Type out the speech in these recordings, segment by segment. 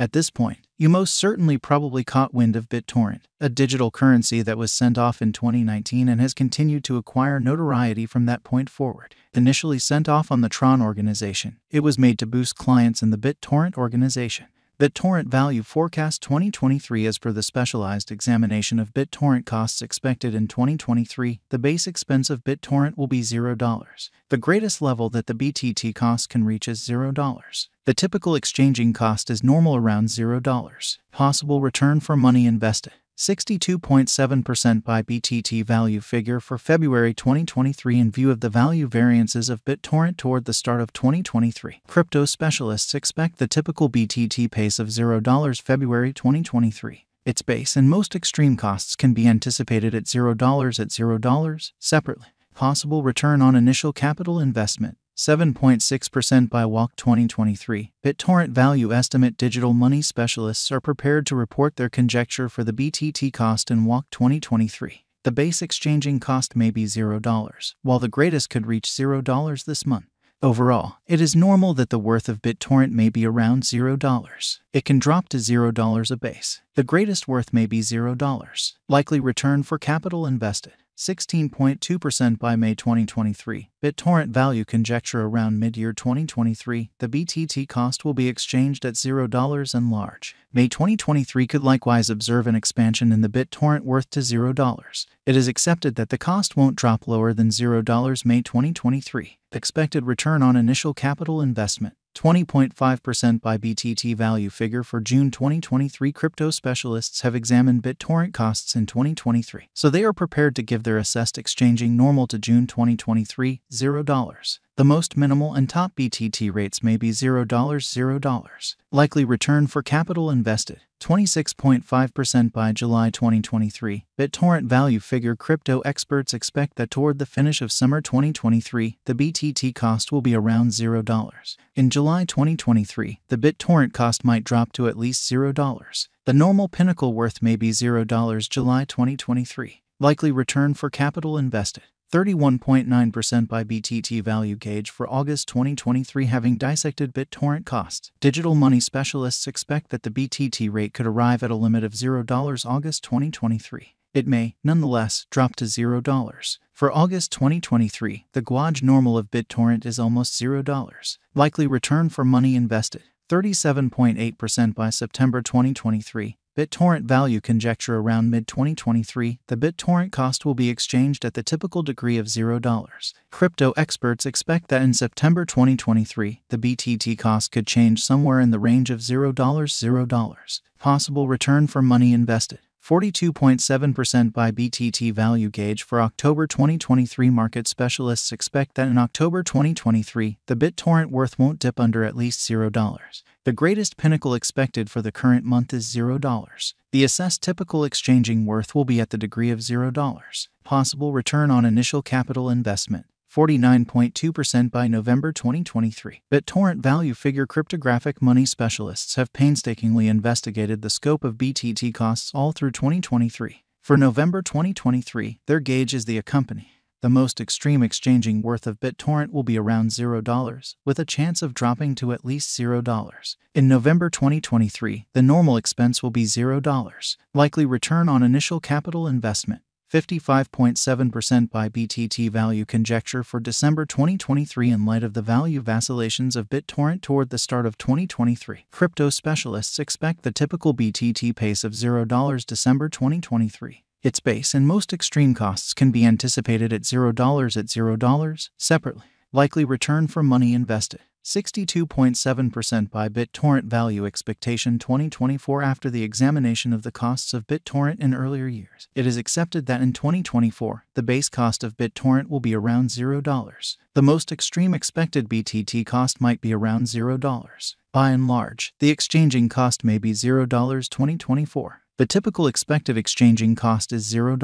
At this point, you most certainly probably caught wind of BitTorrent, a digital currency that was sent off in 2019 and has continued to acquire notoriety from that point forward. Initially sent off on the Tron organization, it was made to boost clients in the BitTorrent organization. BitTorrent Value Forecast 2023 As per the specialized examination of BitTorrent costs expected in 2023, the base expense of BitTorrent will be $0. The greatest level that the BTT cost can reach is $0. The typical exchanging cost is normal around $0. Possible return for money invested. 62.7% by BTT value figure for February 2023 in view of the value variances of BitTorrent toward the start of 2023. Crypto specialists expect the typical BTT pace of $0 February 2023. Its base and most extreme costs can be anticipated at $0 at $0 separately. Possible return on initial capital investment 7.6% by WALC 2023. BitTorrent Value Estimate Digital Money Specialists are prepared to report their conjecture for the BTT cost in WALC 2023. The base exchanging cost may be $0, while the greatest could reach $0 this month. Overall, it is normal that the worth of BitTorrent may be around $0. It can drop to $0 a base. The greatest worth may be $0. Likely return for capital invested. 16.2% by May 2023. BitTorrent value conjecture around mid year 2023. The BTT cost will be exchanged at $0 and large. May 2023 could likewise observe an expansion in the BitTorrent worth to $0. It is accepted that the cost won't drop lower than $0 May 2023. Expected return on initial capital investment 20.5% by BTT value figure for June 2023 crypto specialists have examined BitTorrent costs in 2023, so they are prepared to give their assessed exchanging normal to June 2023 $0. The most minimal and top BTT rates may be $0, $0. Likely return for capital invested 26.5% by July 2023. BitTorrent value figure crypto experts expect that toward the finish of summer 2023, the BTT cost will be around $0. In July 2023, the BitTorrent cost might drop to at least $0. The normal pinnacle worth may be $0 July 2023. Likely return for capital invested 31.9% by BTT value gauge for August 2023 having dissected BitTorrent costs. Digital money specialists expect that the BTT rate could arrive at a limit of $0 August 2023. It may, nonetheless, drop to $0. For August 2023, the Guage normal of BitTorrent is almost $0. Likely return for money invested 37.8% by September 2023. BitTorrent value conjecture around mid 2023, the BitTorrent cost will be exchanged at the typical degree of $0. Crypto experts expect that in September 2023, the BTT cost could change somewhere in the range of $0, $0. Possible return for money invested. 42.7% by BTT value gauge for October 2023 market specialists expect that in October 2023, the BitTorrent worth won't dip under at least $0. The greatest pinnacle expected for the current month is $0. The assessed typical exchanging worth will be at the degree of $0. Possible return on initial capital investment 49.2% by November 2023. BitTorrent value figure cryptographic money specialists have painstakingly investigated the scope of BTT costs all through 2023. For November 2023, their gauge is the accompany. The most extreme exchanging worth of BitTorrent will be around $0, with a chance of dropping to at least $0. In November 2023, the normal expense will be $0, likely return on initial capital investment 55.7% by BTT value conjecture for December 2023 in light of the value vacillations of BitTorrent toward the start of 2023. Crypto specialists expect the typical BTT pace of $0 December 2023. Its base and most extreme costs can be anticipated at $0 at $0 separately. Likely return for money invested. 62.7% by BitTorrent Value Expectation 2024 After the examination of the costs of BitTorrent in earlier years, it is accepted that in 2024, the base cost of BitTorrent will be around $0. The most extreme expected BTT cost might be around $0. By and large, the exchanging cost may be $0 2024. The typical expected exchanging cost is $0.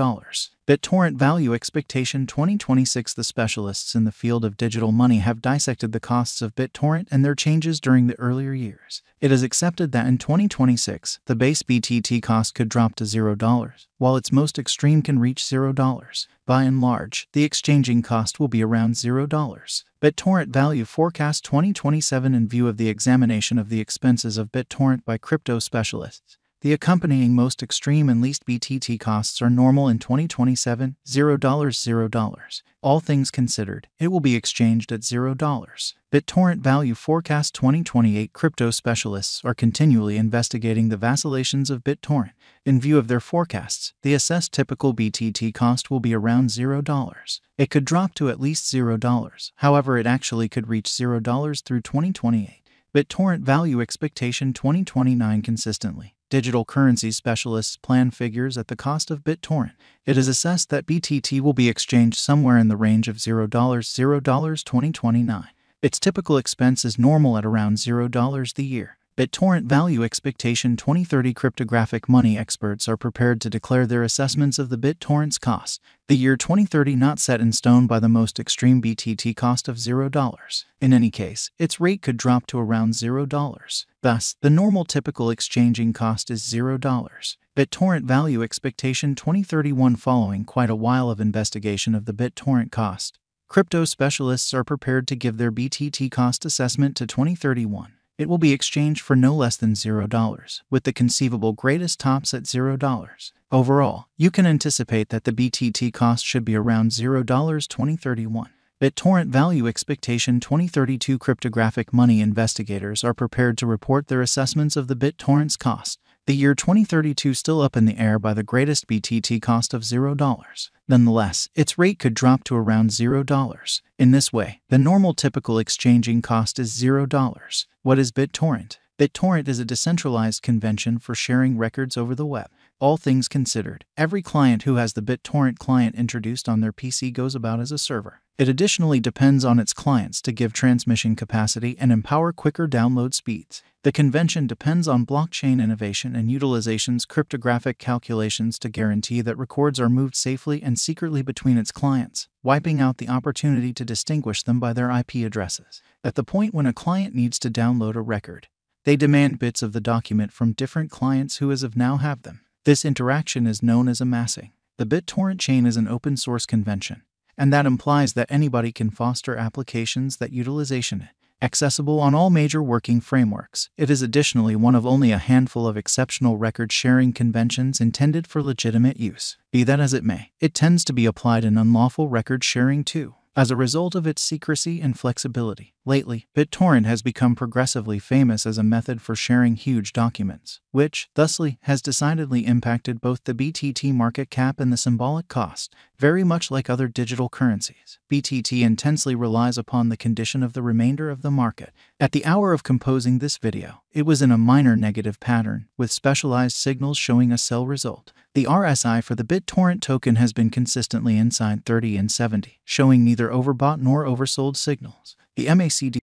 BitTorrent Value Expectation 2026 The specialists in the field of digital money have dissected the costs of BitTorrent and their changes during the earlier years. It is accepted that in 2026, the base BTT cost could drop to $0, while its most extreme can reach $0. By and large, the exchanging cost will be around $0. BitTorrent Value Forecast 2027 In view of the examination of the expenses of BitTorrent by crypto specialists, the accompanying most extreme and least BTT costs are normal in 2027 $0, $0. All things considered, it will be exchanged at $0. BitTorrent Value Forecast 2028 Crypto specialists are continually investigating the vacillations of BitTorrent. In view of their forecasts, the assessed typical BTT cost will be around $0. It could drop to at least $0, however, it actually could reach $0 through 2028. BitTorrent Value Expectation 2029 Consistently digital currency specialists plan figures at the cost of BitTorrent. It is assessed that BTT will be exchanged somewhere in the range of $0, $0 2029. Its typical expense is normal at around $0 the year. BitTorrent Value Expectation 2030 Cryptographic money experts are prepared to declare their assessments of the BitTorrent's cost. The year 2030 not set in stone by the most extreme BTT cost of $0. In any case, its rate could drop to around $0. Thus, the normal typical exchanging cost is $0. BitTorrent Value Expectation 2031 Following quite a while of investigation of the BitTorrent cost, crypto specialists are prepared to give their BTT cost assessment to 2031 it will be exchanged for no less than $0, with the conceivable greatest tops at $0. Overall, you can anticipate that the BTT cost should be around $0 2031. BitTorrent Value Expectation 2032 Cryptographic money investigators are prepared to report their assessments of the BitTorrent's cost, the year 2032 still up in the air by the greatest BTT cost of $0. Nonetheless, its rate could drop to around $0. In this way, the normal typical exchanging cost is $0. What is BitTorrent? BitTorrent is a decentralized convention for sharing records over the web. All things considered, every client who has the BitTorrent client introduced on their PC goes about as a server. It additionally depends on its clients to give transmission capacity and empower quicker download speeds. The convention depends on blockchain innovation and utilization's cryptographic calculations to guarantee that records are moved safely and secretly between its clients, wiping out the opportunity to distinguish them by their IP addresses. At the point when a client needs to download a record, they demand bits of the document from different clients who as of now have them. This interaction is known as amassing. The BitTorrent chain is an open source convention and that implies that anybody can foster applications that utilization it. Accessible on all major working frameworks, it is additionally one of only a handful of exceptional record sharing conventions intended for legitimate use. Be that as it may, it tends to be applied in unlawful record sharing too. As a result of its secrecy and flexibility, lately, BitTorrent has become progressively famous as a method for sharing huge documents, which, thusly, has decidedly impacted both the BTT market cap and the symbolic cost. Very much like other digital currencies, BTT intensely relies upon the condition of the remainder of the market. At the hour of composing this video, it was in a minor negative pattern, with specialized signals showing a sell result. The RSI for the BitTorrent token has been consistently inside 30 and 70, showing neither overbought nor oversold signals. The MACD